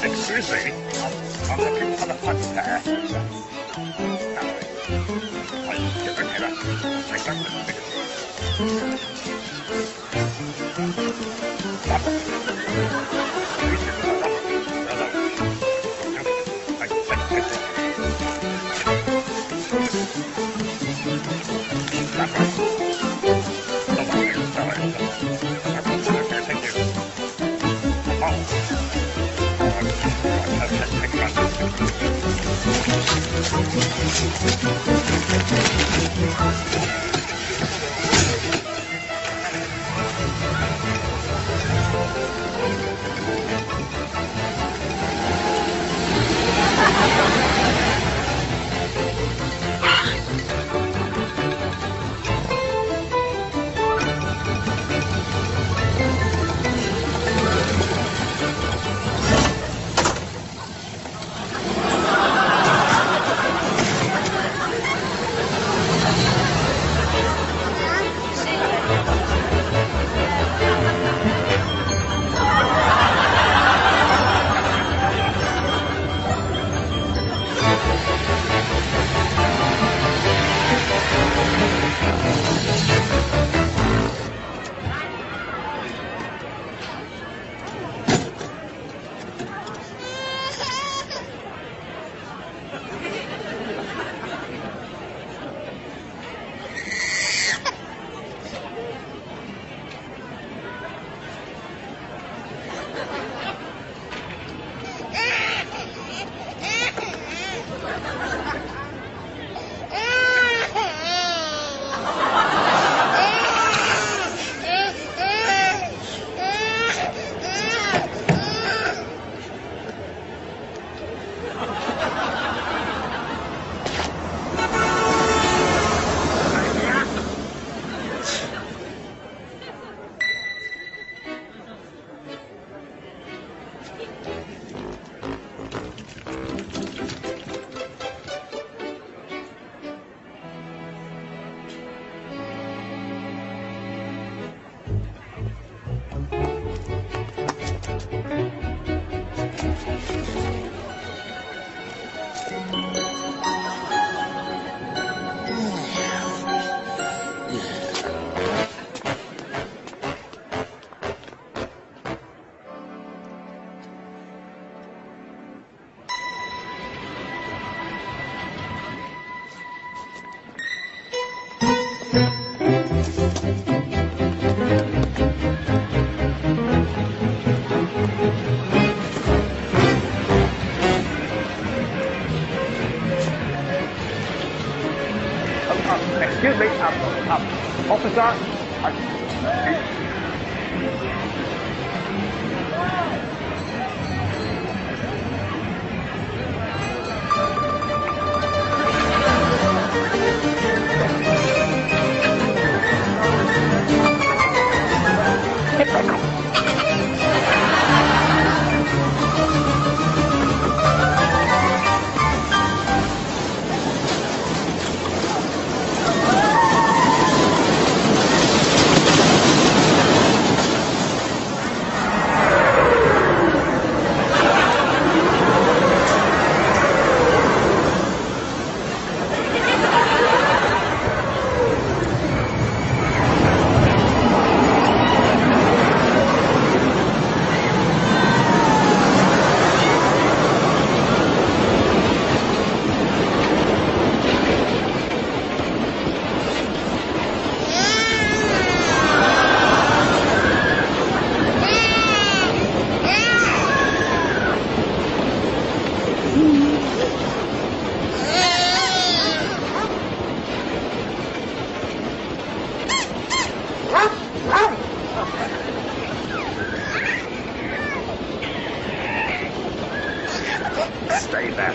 Excuse me, I'm, looking for the fun pair. I do Stay back.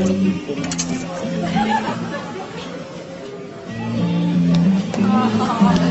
Oh.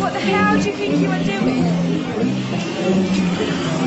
What the hell do you think you are doing?